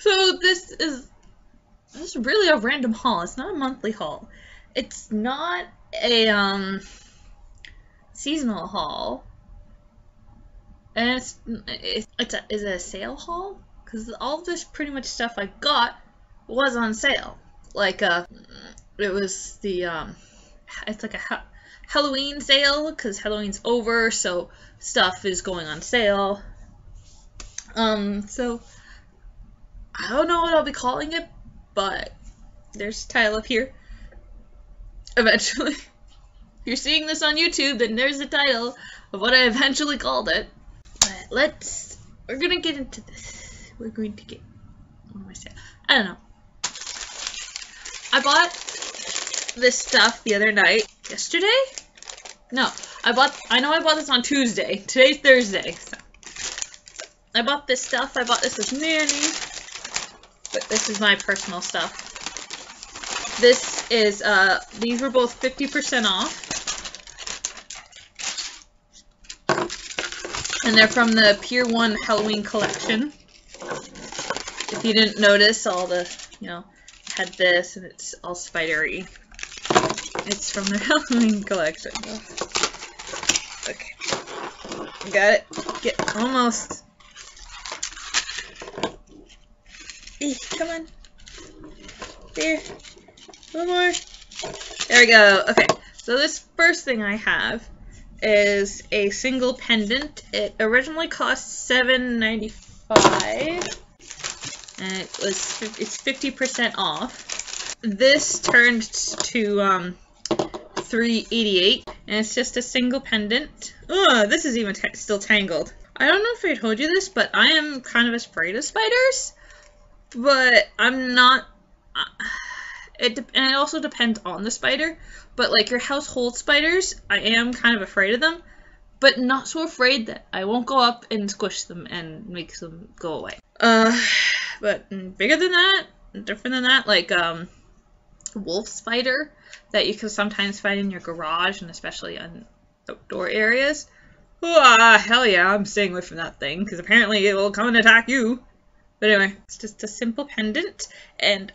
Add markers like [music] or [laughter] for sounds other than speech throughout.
So this is this is really a random haul. It's not a monthly haul. It's not a um seasonal haul. And it's it's, a, is it a sale haul? Because all this pretty much stuff I got was on sale. Like uh, it was the um, it's like a ha Halloween sale because Halloween's over, so stuff is going on sale. Um, so I don't know what I'll be calling it, but there's a title up here. Eventually. if [laughs] you're seeing this on YouTube, then there's the title of what I eventually called it. But let's, we're gonna get into this. We're going to get, what am I saying? I don't know. I bought this stuff the other night. Yesterday? No, I bought, I know I bought this on Tuesday. Today's Thursday. So. I bought this stuff. I bought this with Nanny. But this is my personal stuff. This is, uh, these were both 50% off. And they're from the Pier 1 Halloween collection. If you didn't notice, all the, you know, had this and it's all spidery. It's from the [laughs] Halloween collection. Okay. Got it. Get almost. Come on. There. One more. There we go. Okay. So this first thing I have is a single pendant. It originally cost $7.95 and it was it's 50% off. This turned to um 388 and it's just a single pendant. Oh, this is even still tangled. I don't know if I told you this, but I am kind of afraid of spiders. But I'm not. Uh, it and it also depends on the spider. But like your household spiders, I am kind of afraid of them, but not so afraid that I won't go up and squish them and make them go away. Uh, but bigger than that, different than that, like um, wolf spider that you can sometimes find in your garage and especially in outdoor areas. Ah, hell yeah, I'm staying away from that thing because apparently it will come and attack you. But anyway, it's just a simple pendant, and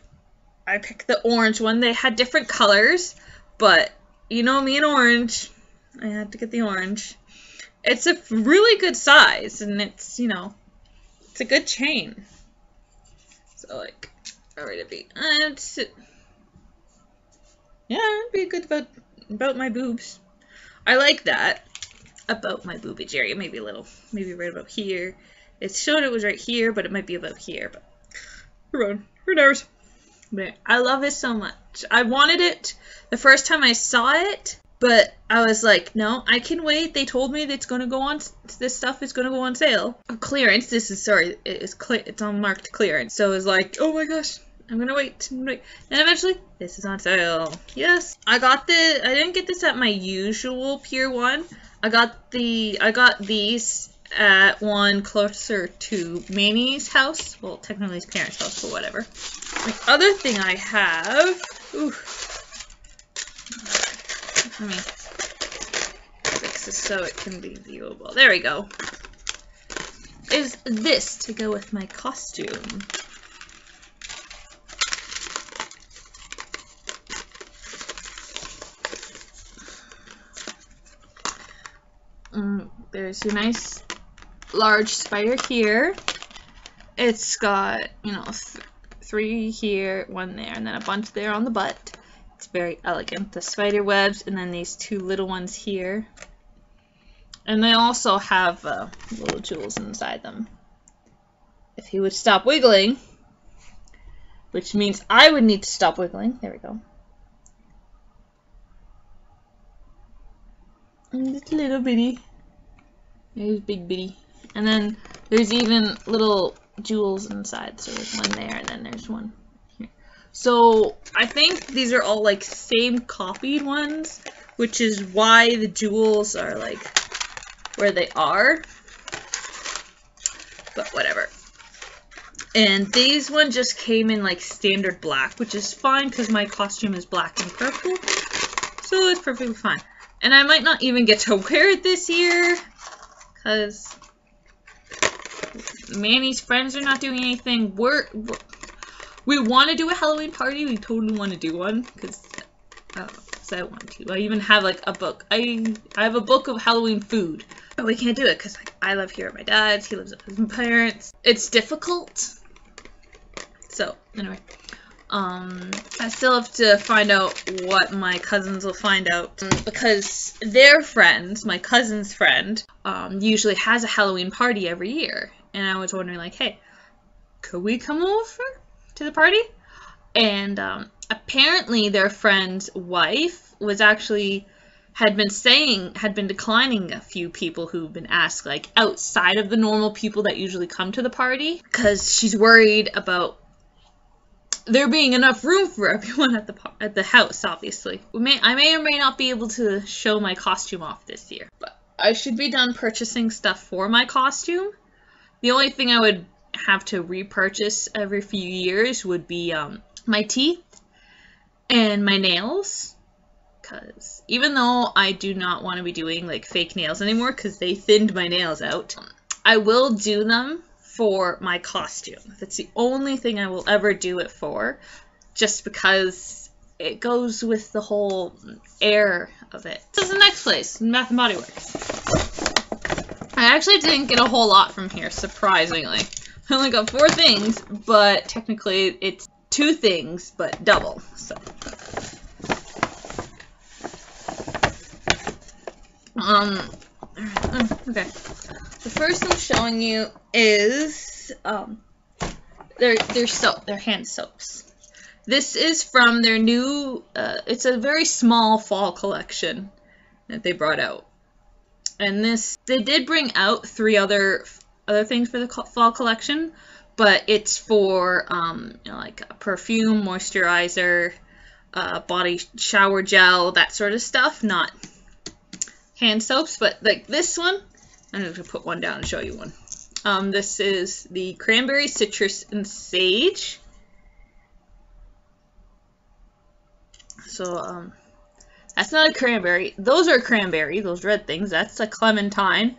I picked the orange one. They had different colors, but you know me and orange. I had to get the orange. It's a really good size, and it's, you know, it's a good chain. So, like, alright, it'd be, uh, it's, yeah, it'd be good about, about my boobs. I like that about my boobage area. Maybe a little, maybe right about here. It showed it was right here, but it might be about here. But who knows? But I love it so much. I wanted it the first time I saw it, but I was like, no, I can wait. They told me that it's gonna go on. This stuff is gonna go on sale. Oh, clearance. This is sorry. It is clear. It's on marked clearance. So it's like, oh my gosh. I'm gonna wait, wait. And eventually, this is on sale. Yes, I got the, I didn't get this at my usual Pier 1. I got the, I got these at one closer to Manny's house. Well, technically his parents' house, but whatever. The other thing I have... Ooh, let me fix this so it can be viewable. There we go. Is this to go with my costume. Mm, there's your nice large spider here. It's got, you know, th three here, one there, and then a bunch there on the butt. It's very elegant. The spider webs, and then these two little ones here. And they also have uh, little jewels inside them. If he would stop wiggling, which means I would need to stop wiggling. There we go. And it's little bitty. There's big bitty. And then there's even little jewels inside. So there's one there and then there's one here. So I think these are all like same copied ones, which is why the jewels are like where they are. But whatever. And these one just came in like standard black, which is fine because my costume is black and purple. So it's perfectly fine. And I might not even get to [laughs] wear it this year because Manny's friends are not doing anything. We're, we're we want to do a Halloween party. We totally want to do one because uh, I want to. I even have like a book. I I have a book of Halloween food. But we can't do it because like I live here at my dad's. He lives with his parents. It's difficult. So anyway, um, I still have to find out what my cousins will find out because their friend, my cousin's friend, um, usually has a Halloween party every year, and I was wondering like, hey, could we come over to the party? And um, apparently their friend's wife was actually had been saying had been declining a few people who've been asked like outside of the normal people that usually come to the party. Because she's worried about there being enough room for everyone at the at the house obviously. May, i may or may not be able to show my costume off this year but i should be done purchasing stuff for my costume the only thing i would have to repurchase every few years would be um, my teeth and my nails because even though I do not want to be doing like fake nails anymore because they thinned my nails out, I will do them for my costume. That's the only thing I will ever do it for, just because it goes with the whole air of it. This is the next place, Bath and Body Works. I actually didn't get a whole lot from here, surprisingly. [laughs] I only got four things, but technically it's two things, but double. So. Um, okay. The first I'm showing you is, um, their, their soap, their hand soaps. This is from their new, uh, it's a very small fall collection that they brought out. And this, they did bring out three other other things for the fall collection, but it's for um, you know, like perfume, moisturizer, uh, body shower gel, that sort of stuff, not hand soaps. But like this one, I'm going to put one down and show you one. Um, this is the cranberry, citrus, and sage. So um, that's not a cranberry. Those are cranberry, those red things. That's a clementine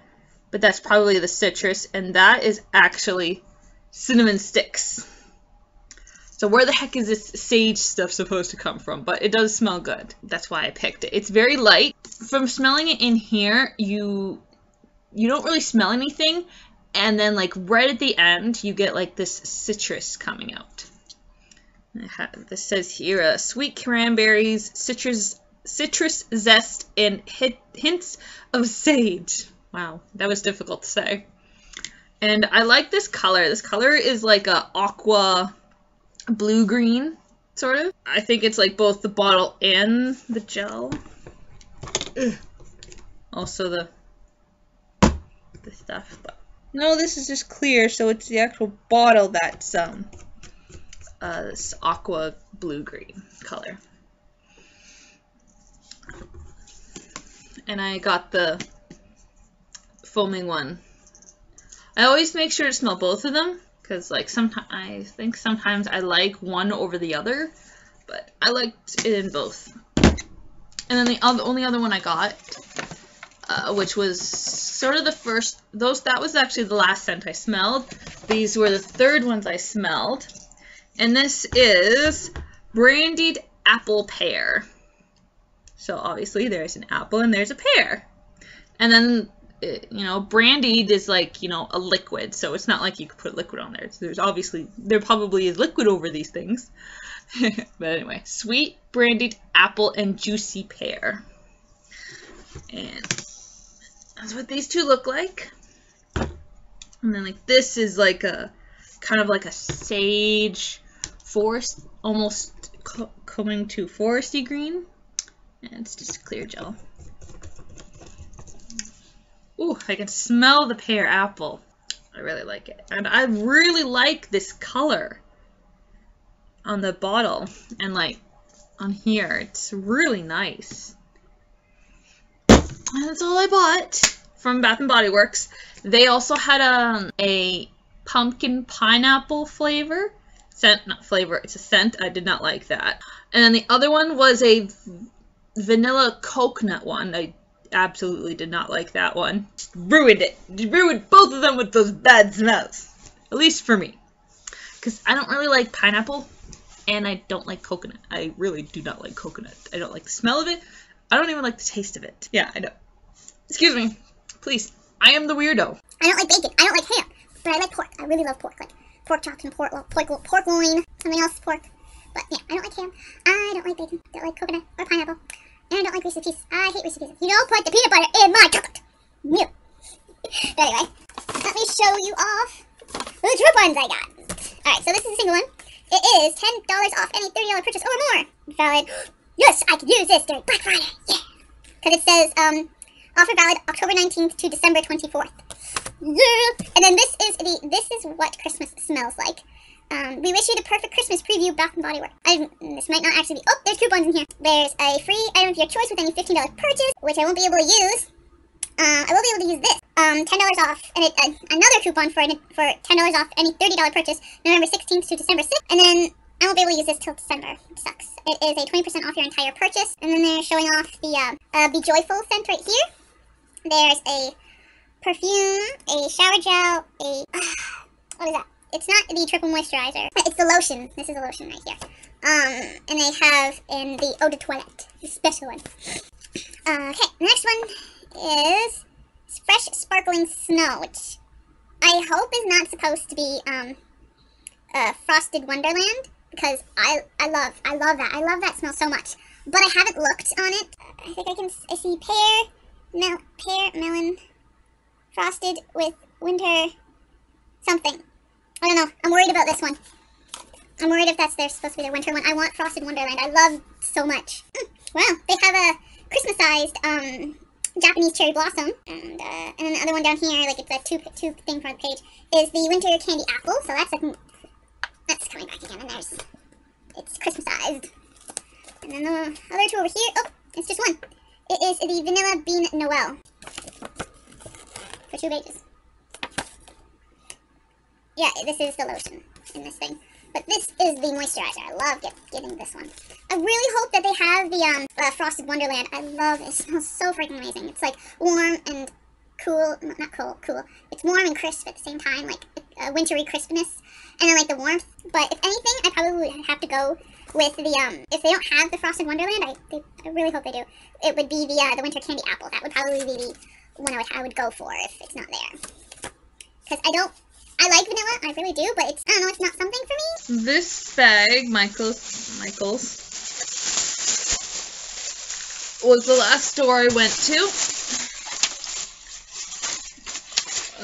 but that's probably the citrus, and that is actually cinnamon sticks. So where the heck is this sage stuff supposed to come from? But it does smell good. That's why I picked it. It's very light. From smelling it in here, you you don't really smell anything, and then like right at the end, you get like this citrus coming out. This says here, uh, sweet cranberries, citrus, citrus zest, and hints of sage. Wow, that was difficult to say. And I like this color. This color is like a aqua blue-green, sort of. I think it's like both the bottle and the gel. Ugh. Also the, the stuff. But no, this is just clear, so it's the actual bottle that's um, uh, this aqua blue-green color. And I got the foaming one. I always make sure to smell both of them because like sometimes I think sometimes I like one over the other, but I liked it in both. And then the other, only other one I got, uh, which was sort of the first, those that was actually the last scent I smelled. These were the third ones I smelled. And this is brandied apple pear. So obviously there's an apple and there's a pear. And then eh, you know, brandied is like, you know, a liquid, so it's not like you could put liquid on there. So there's obviously, there probably is liquid over these things. [laughs] but anyway, sweet brandied apple and juicy pear. And that's what these two look like. And then like this is like a, kind of like a sage forest, almost co coming to foresty green. And it's just clear gel. Ooh, I can smell the pear apple. I really like it. And I really like this color on the bottle and like on here. It's really nice. And that's all I bought from Bath & Body Works. They also had um, a pumpkin pineapple flavor. Scent, not flavor, it's a scent. I did not like that. And then the other one was a vanilla coconut one. I absolutely did not like that one. Ruined it. Ruined both of them with those bad smells. At least for me. Because I don't really like pineapple and I don't like coconut. I really do not like coconut. I don't like the smell of it. I don't even like the taste of it. Yeah, I know. Excuse me. Please. I am the weirdo. I don't like bacon. I don't like ham. But I like pork. I really love pork. Like pork chops and pork, pork, pork loin. Something else pork. But yeah, I don't like ham. I don't like bacon. Don't like coconut or pineapple. And I don't like Reese's Pieces. I hate Reese's Pieces. You don't put the peanut butter in my chocolate. No. [laughs] but anyway, let me show you off the trip ones I got. Alright, so this is a single one. It is $10 off any $30 purchase or more. Valid. Yes, I can use this during Black Friday. Yeah. Because it says, um, offer valid October 19th to December 24th. Yeah. And then this is the, this is what Christmas smells like. Um, we wish you the perfect Christmas preview Bath and Body Works. I, this might not actually be, oh, there's coupons in here. There's a free item of your choice with any $15 purchase, which I won't be able to use. Uh, I will be able to use this. Um, $10 off, and it, uh, another coupon for, for $10 off any $30 purchase, November 16th to December 6th. And then I won't be able to use this till December. It sucks. It is a 20% off your entire purchase. And then they're showing off the uh, uh, Be Joyful scent right here. There's a perfume, a shower gel, a... [sighs] what is that? It's not the triple moisturizer. It's the lotion. This is the lotion right here. Um, and they have in the eau de toilette, the special one. Uh, okay, next one is Fresh Sparkling Snow, which I hope is not supposed to be um, uh, Frosted Wonderland because I I love I love that I love that smell so much. But I haven't looked on it. I think I can I see pear, mel, pear, melon, frosted with winter something. I don't know. I'm worried about this one. I'm worried if that's their supposed to be their winter one. I want Frosted Wonderland. I love so much. Mm, wow, they have a Christmas-sized um, Japanese cherry blossom, and uh, and then the other one down here, like it's a two two thing from the page, is the winter candy apple. So that's that's coming back again, and there's it's Christmas-sized. And then the other two over here, oh, it's just one. It is the vanilla bean Noel for two pages. Yeah, this is the lotion in this thing. But this is the moisturizer. I love get, getting this one. I really hope that they have the um, uh, Frosted Wonderland. I love it. It smells so freaking amazing. It's like warm and cool. Not cool, cool. It's warm and crisp at the same time. Like a wintry crispness. And then like the warmth. But if anything, I probably would have to go with the, um, if they don't have the Frosted Wonderland, I, they, I really hope they do. It would be the, uh, the Winter Candy Apple. That would probably be the one I would, I would go for if it's not there. Because I don't I like vanilla, I really do, but it's, I don't know, it's not something for me. This bag, Michael's, Michael's, was the last store I went to.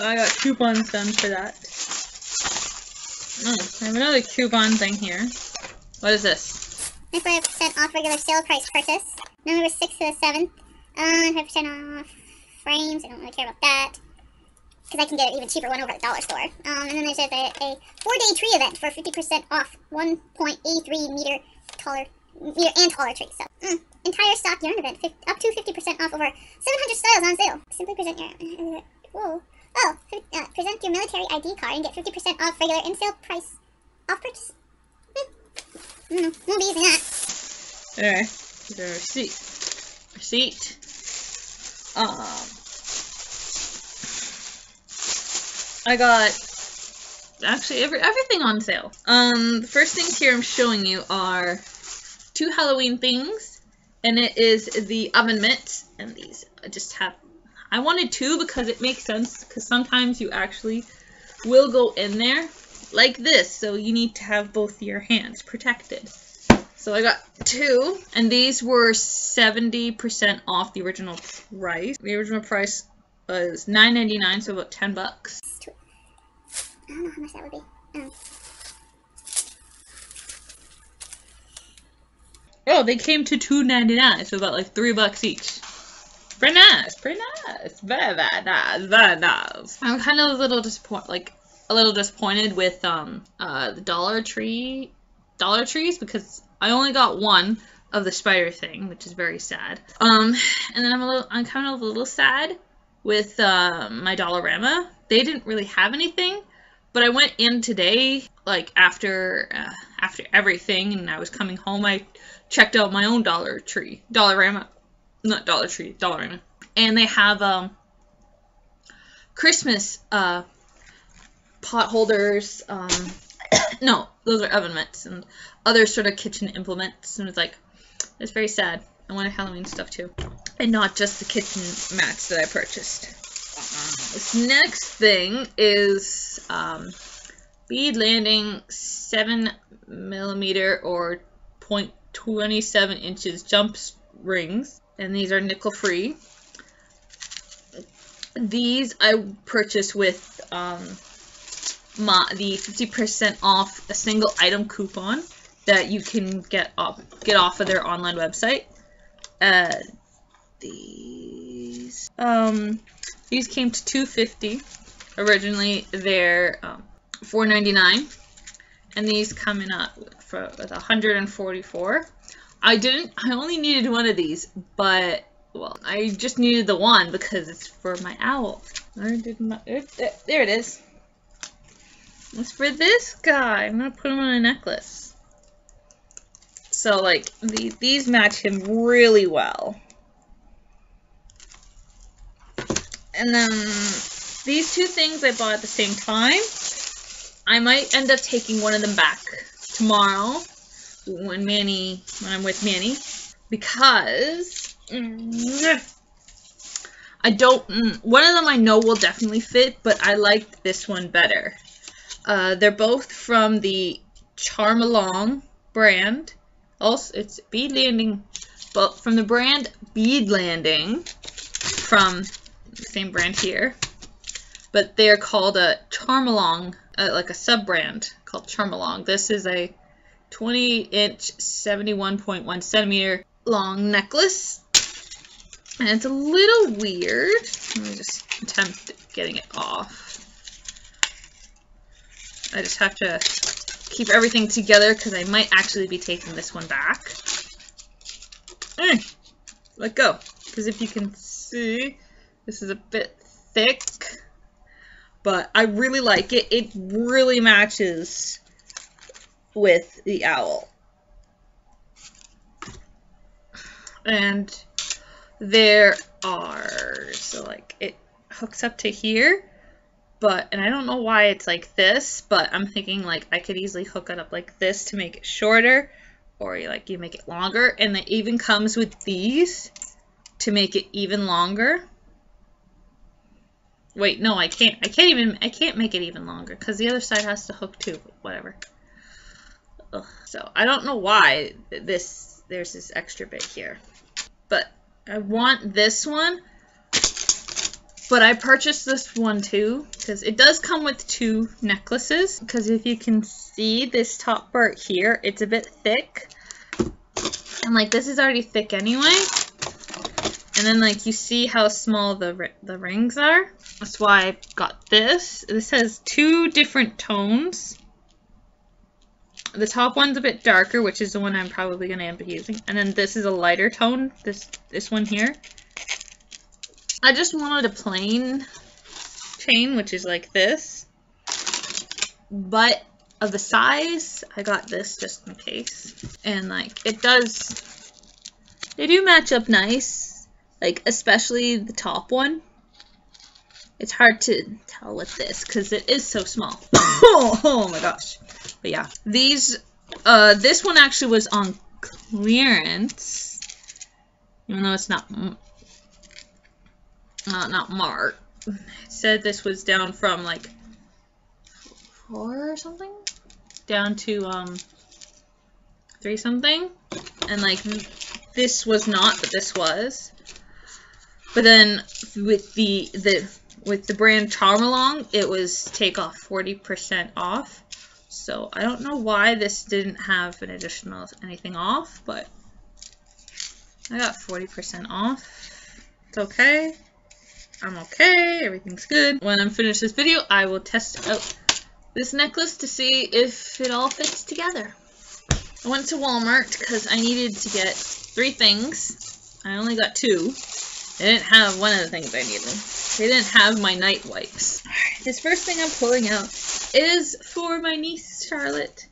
I got coupons done for that. Oh, I have another coupon thing here. What is this? 25% off regular sale price purchase. November 6th to the 7th. Uh, 5% off frames. I don't really care about that because I can get an even cheaper one over at the dollar store. Um, and then there's a, a four-day tree event for 50% off 1.83 meter taller meter and taller trees. So, mm, entire stock yarn event, up to 50% off over 700 styles on sale. Simply present your, uh, whoa, oh, uh, present your military ID card and get 50% off regular in sale price off purchase. Hmm. Mm, won't be using that. Receipt. Receipt. Um. I got actually every everything on sale. Um, the first things here I'm showing you are two Halloween things, and it is the oven mitts, and these I just have. I wanted two because it makes sense, because sometimes you actually will go in there like this, so you need to have both your hands protected. So I got two, and these were 70% off the original price. The original price was $9.99, so about 10 bucks. I don't know how much that would be. Um. Oh, they came to two ninety nine, so about like three bucks each. Pretty nice, pretty nice, very very nice, very nice. I'm kind of a little disappointed, like a little disappointed with um uh the Dollar Tree Dollar Trees because I only got one of the spider thing, which is very sad. Um, and then I'm a little, I'm kind of a little sad with uh, my Dollarama. They didn't really have anything, but I went in today, like after uh, after everything, and I was coming home. I checked out my own Dollar Tree, Dollarama, not Dollar Tree, Dollarama, and they have um Christmas uh pot holders. Um, [coughs] no, those are oven mitts and other sort of kitchen implements. And it's like, it's very sad. I wanted Halloween stuff too. And not just the kitchen mats that I purchased. This next thing is um, bead landing 7 millimeter or 0.27 inches jump rings. And these are nickel free. These I purchased with um, my, the 50% off a single item coupon that you can get off, get off of their online website. These um, these came to 250 originally. They're um, 499 and these come in at for with 144 I didn't I only needed one of these but well I just needed the one because it's for my owl. I did there it is. It's for this guy. I'm gonna put him on a necklace so like the, these match him really well and then these two things I bought at the same time. I might end up taking one of them back tomorrow when Manny, when I'm with Manny, because I don't, one of them I know will definitely fit, but I like this one better. Uh, they're both from the Charmalong brand. Also, it's Bead Landing, but from the brand Bead Landing from the same brand here. But they're called a Charmalong, uh, like a sub-brand called Charmalong. This is a 20-inch, 71.1 centimeter long necklace. And it's a little weird. Let me just attempt getting it off. I just have to keep everything together because I might actually be taking this one back. Mm, let go. Because if you can see, this is a bit thick, but I really like it. It really matches with the owl. And there are, so like it hooks up to here, but, and I don't know why it's like this, but I'm thinking like I could easily hook it up like this to make it shorter, or like you make it longer, and it even comes with these to make it even longer. Wait, no, I can't. I can't even. I can't make it even longer because the other side has to hook too. Whatever. Ugh. So I don't know why this there's this extra bit here, but I want this one. But I purchased this one too because it does come with two necklaces. Because if you can see this top part here, it's a bit thick, and like this is already thick anyway. And then like you see how small the the rings are. That's why I got this. This has two different tones. The top one's a bit darker, which is the one I'm probably going to end up using. And then this is a lighter tone, this, this one here. I just wanted a plain chain, which is like this. But of the size, I got this just in case. And like, it does, they do match up nice. Like, especially the top one. It's hard to tell with this because it is so small. oh, [coughs] oh my gosh. But yeah, these, uh, this one actually was on clearance, even though it's not, uh, not Mark, said this was down from like four or something, down to um three something, and like this was not, but this was. But then with the the with the brand Charmalong, it was take off 40% off. So I don't know why this didn't have an additional anything off, but I got 40% off. It's okay. I'm okay. Everything's good. When I'm finished this video, I will test out this necklace to see if it all fits together. I went to Walmart because I needed to get three things. I only got two. They didn't have one of the things I needed. They didn't have my night wipes. This first thing I'm pulling out is for my niece, Charlotte.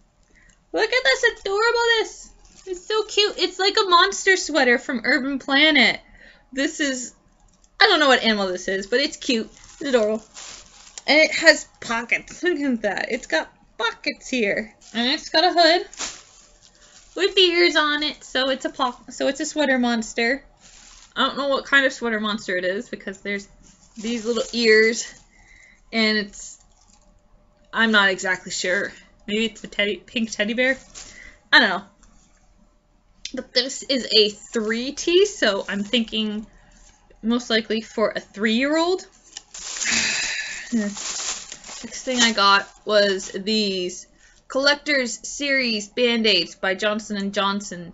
Look at this adorableness. It's so cute. It's like a monster sweater from Urban Planet. This is, I don't know what animal this is, but it's cute. It's adorable. And it has pockets. Look at that. It's got pockets here. And it's got a hood with the ears on it, so it's a so it's a sweater monster. I don't know what kind of sweater monster it is because there's these little ears and it's I'm not exactly sure. Maybe it's a teddy pink teddy bear. I don't know. But this is a 3T, so I'm thinking most likely for a three-year-old. [sighs] Next thing I got was these Collector's Series Band-Aids by Johnson & Johnson.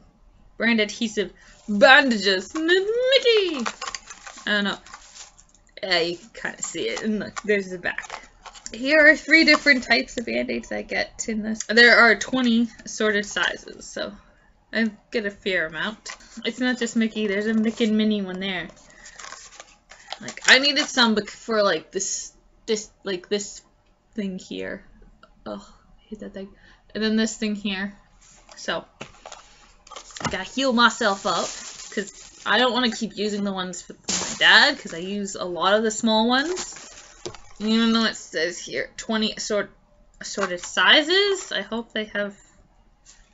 Brand adhesive bandages. Mickey! I don't know. Yeah, you can kind of see it. And look, there's the back. Here are three different types of band-aids I get in this. There are 20 assorted sizes, so I get a fair amount. It's not just Mickey, there's a Mickey and Minnie one there. Like, I needed some for, like, this, this, like, this thing here. Oh, I hate that thing. And then this thing here. So, I gotta heal myself up, because I don't want to keep using the ones for my dad, because I use a lot of the small ones. Even though it says here 20 assort assorted sizes, I hope they have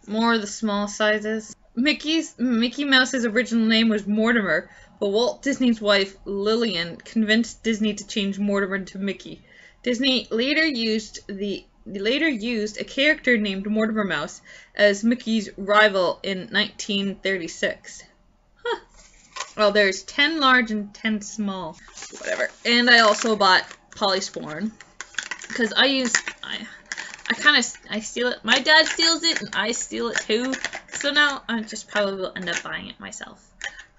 more of the small sizes. Mickey's Mickey Mouse's original name was Mortimer, but Walt Disney's wife Lillian convinced Disney to change Mortimer to Mickey. Disney later used the later used a character named Mortimer Mouse as Mickey's rival in 1936. Huh. Well, there's 10 large and 10 small. Whatever. And I also bought Polysporin because I use I I kind of I steal it. My dad steals it and I steal it too. So now I just probably will end up buying it myself.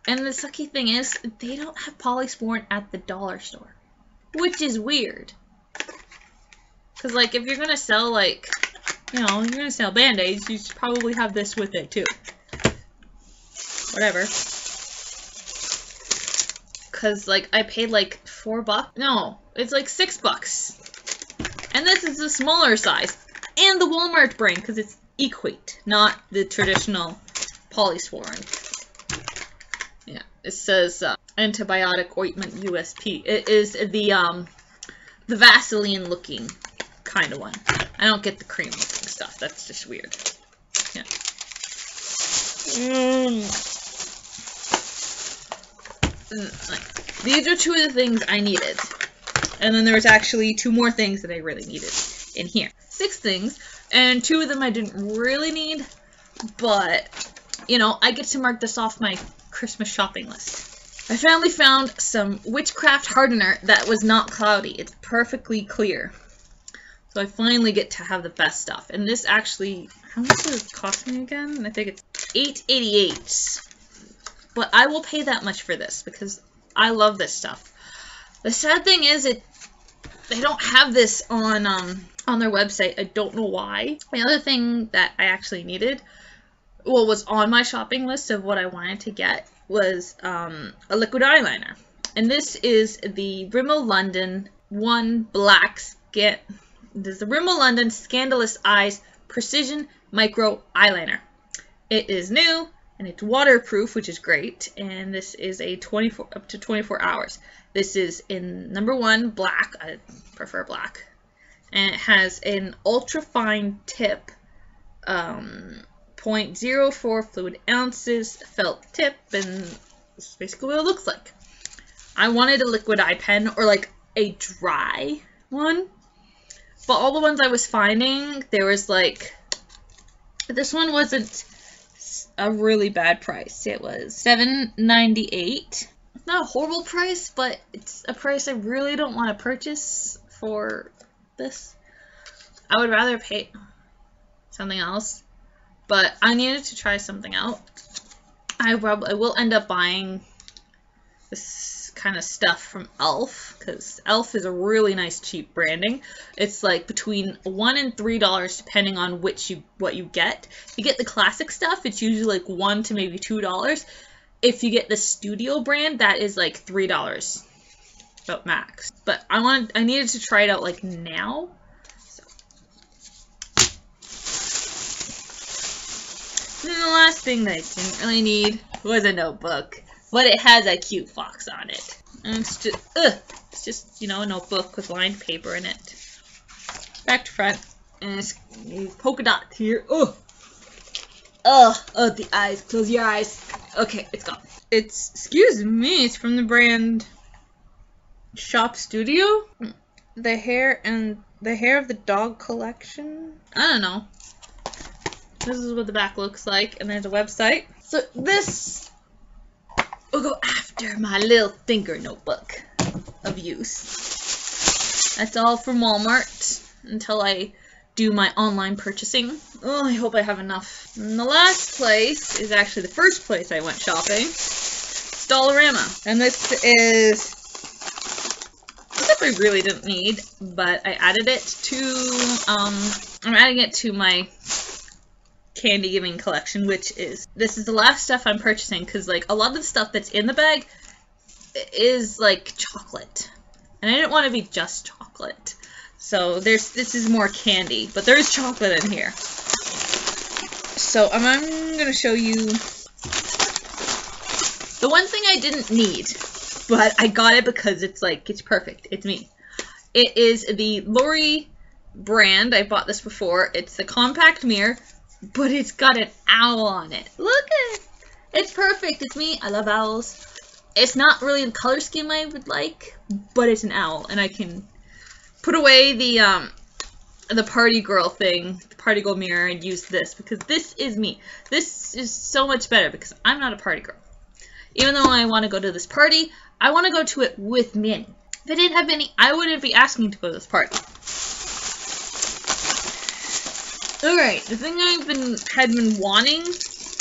And the sucky thing is they don't have Polysporin at the dollar store, which is weird. Cause like if you're gonna sell like you know you're gonna sell band-aids, you should probably have this with it too. Whatever because like I paid like four bucks. No, it's like six bucks. And this is the smaller size. And the Walmart brand because it's Equate, not the traditional Polysporin. It says uh, antibiotic ointment USP. It is the um the Vaseline looking kind of one. I don't get the cream looking stuff. That's just weird. Yeah. Mm. These are two of the things I needed. And then there was actually two more things that I really needed in here. Six things, and two of them I didn't really need, but, you know, I get to mark this off my Christmas shopping list. I finally found some Witchcraft Hardener that was not cloudy. It's perfectly clear. So I finally get to have the best stuff. And this actually, how much did it cost me again? I think it's 8.88. But I will pay that much for this because I love this stuff. The sad thing is it they don't have this on um on their website. I don't know why. The other thing that I actually needed well was on my shopping list of what I wanted to get was um, a liquid eyeliner. And this is the Rimmel London One Black Scan this is the Rimmel London Scandaleyes Precision Micro Eyeliner. It is new and it's waterproof, which is great. And this is a 24 up to 24 hours. This is in number one black. I prefer black, and it has an ultra fine tip, um, 0.04 fluid ounces felt tip, and this is basically what it looks like. I wanted a liquid eye pen or like a dry one, but all the ones I was finding, there was like this one wasn't a really bad price. It was $7.98. It's not a horrible price, but it's a price I really don't want to purchase for this. I would rather pay something else, but I needed to try something out. I probably will end up buying this kind of stuff from Elf because Elf is a really nice cheap branding. It's like between one and three dollars depending on which you what you get. If you get the classic stuff, it's usually like one to maybe two dollars. If you get the studio brand, that is like three dollars, about max. But I wanted, I needed to try it out like now. So. And the last thing that I didn't really need was a notebook but it has a cute fox on it. And it's just, ugh, it's just, you know, a notebook with lined paper in it. Back to front. And it's polka dot here. Oh, oh, oh, the eyes. Close your eyes. Okay, it's gone. It's, excuse me, it's from the brand Shop Studio. Hmm. The hair and the hair of the dog collection. I don't know. This is what the back looks like, and there's a website. So this will go after my little thinker notebook of use. That's all from Walmart until I do my online purchasing. Oh, I hope I have enough. And the last place is actually the first place I went shopping. Dollarama. And this is stuff I really didn't need, but I added it to, um, I'm adding it to my candy giving collection, which is, this is the last stuff I'm purchasing, because, like, a lot of the stuff that's in the bag is, like, chocolate. And I didn't want to be just chocolate. So there's this is more candy, but there is chocolate in here. So I'm, I'm to show you the one thing I didn't need, but I got it because it's like, it's perfect. It's me. It is the Lori brand. I bought this before. It's the compact mirror, but it's got an owl on it. Look at it. It's perfect. It's me. I love owls. It's not really the color scheme I would like, but it's an owl, and I can put away the um the party girl thing, the party girl mirror, and use this because this is me. This is so much better because I'm not a party girl. Even though I want to go to this party, I want to go to it with Minnie. If I didn't have Minnie, I wouldn't be asking to go to this party. Alright, the thing I've been had been wanting,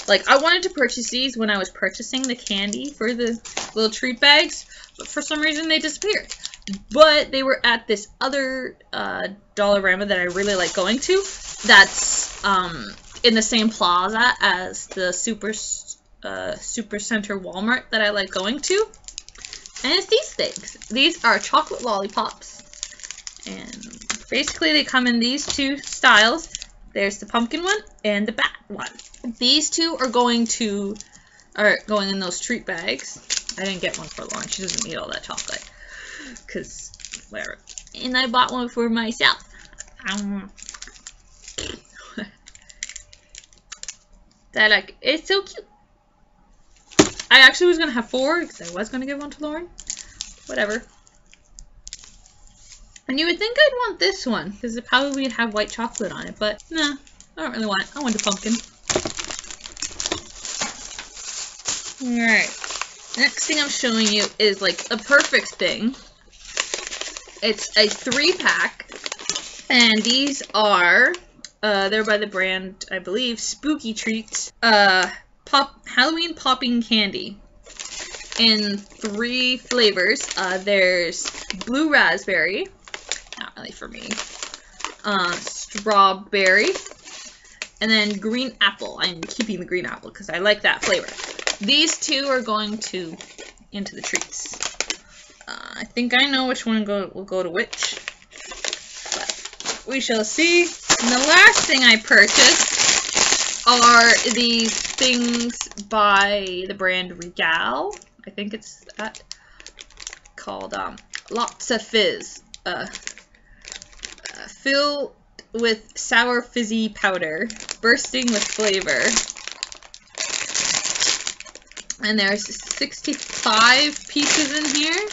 like I wanted to purchase these when I was purchasing the candy for the little treat bags, but for some reason they disappeared. But they were at this other uh, Dollarama that I really like going to. That's um, in the same plaza as the Super uh, Super Center Walmart that I like going to. And it's these things. These are chocolate lollipops. And basically they come in these two styles. There's the pumpkin one and the bat one. These two are going to are going in those treat bags. I didn't get one for Lauren. She doesn't need all that chocolate. Cause whatever. And I bought one for myself. [laughs] Um, that like it's so cute. I actually was gonna have four because I was gonna give one to Lauren. Whatever. And you would think I'd want this one, because it probably would have white chocolate on it, but nah, I don't really want it. I want the pumpkin. Alright. Next thing I'm showing you is like a perfect thing. It's a three pack, and these are, uh, they're by the brand, I believe, Spooky Treats, uh, pop Halloween popping candy in three flavors. Uh, there's blue raspberry, not really for me, uh, strawberry, and then green apple. I'm keeping the green apple because I like that flavor. These two are going to into the treats. Uh, I think I know which one go, will go to which, but we shall see. And the last thing I purchased are these things by the brand Regal. I think it's that called um, Lotsa Fizz. Uh, filled with sour fizzy powder, bursting with flavor. And there's 65 pieces in here.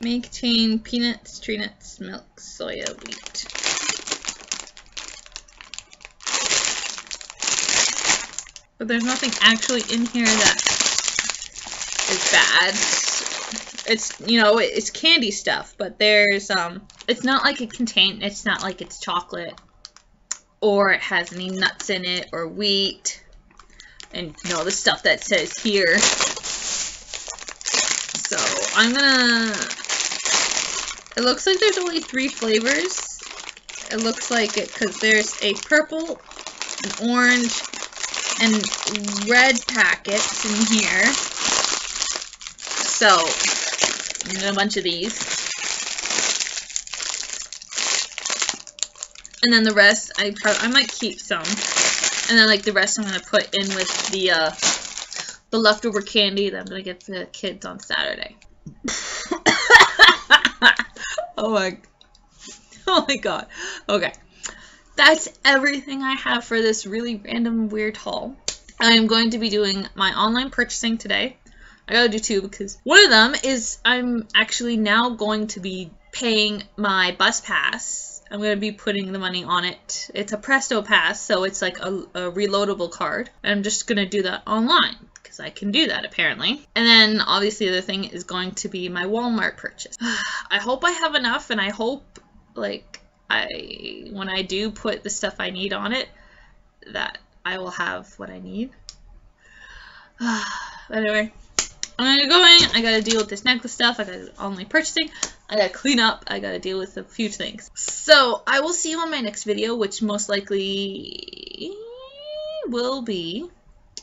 May contain peanuts, tree nuts, milk, soya, wheat. But there's nothing actually in here that is bad. It's, you know, it's candy stuff, but there's, um, it's not like it contain, it's not like it's chocolate or it has any nuts in it or wheat and you know the stuff that says here. So I'm gonna it looks like there's only three flavors. It looks like it because there's a purple an orange and red packets in here. So a bunch of these And then the rest, I probably, I might keep some. And then like the rest I'm going to put in with the, uh, the leftover candy that I'm gonna get the kids on Saturday. [laughs] oh my, oh my god. Okay, that's everything I have for this really random weird haul. I am going to be doing my online purchasing today. I gotta do two because one of them is I'm actually now going to be paying my bus pass. I'm to be putting the money on it. It's a Presto Pass, so it's like a, a reloadable card. I'm just to do that online because I can do that apparently. And then obviously the other thing is going to be my Walmart purchase. [sighs] I hope I have enough and I hope like I when I do put the stuff I need on it that I will have what I need. [sighs] anyway, I'm gonna go. I gotta deal with this necklace stuff. I gotta online purchasing. I gotta clean up. I gotta deal with a few things. So I will see you on my next video, which most likely will be.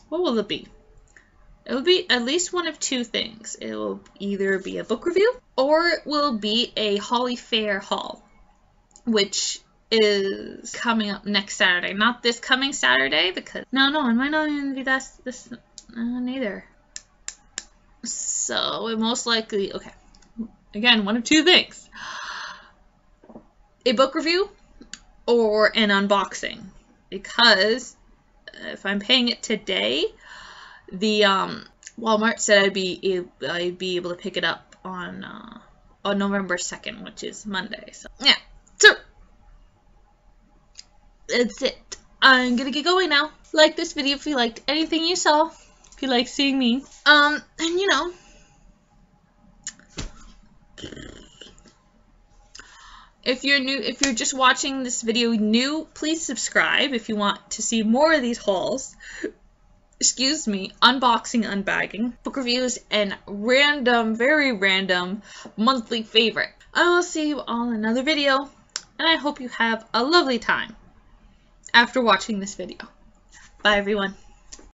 What will it be? It will be at least one of two things. It will either be a book review or it will be a Holly Fair haul, which is coming up next Saturday. Not this coming Saturday because no, no, it might not even be this this uh, neither. So it most likely, okay, again, one of two things. A book review or an unboxing. Because if I'm paying it today, the um, Walmart said I'd be I'd be able to pick it up on uh, on November 2nd, which is Monday. So yeah, so that's it. I'm gonna get going now. Like this video if you liked anything you saw you like seeing me. Um, and you know, if you're new, if you're just watching this video new, please subscribe if you want to see more of these hauls. Excuse me, unboxing, unbagging, book reviews, and random, very random monthly favorite. I will see you all in another video, and I hope you have a lovely time after watching this video. Bye, everyone.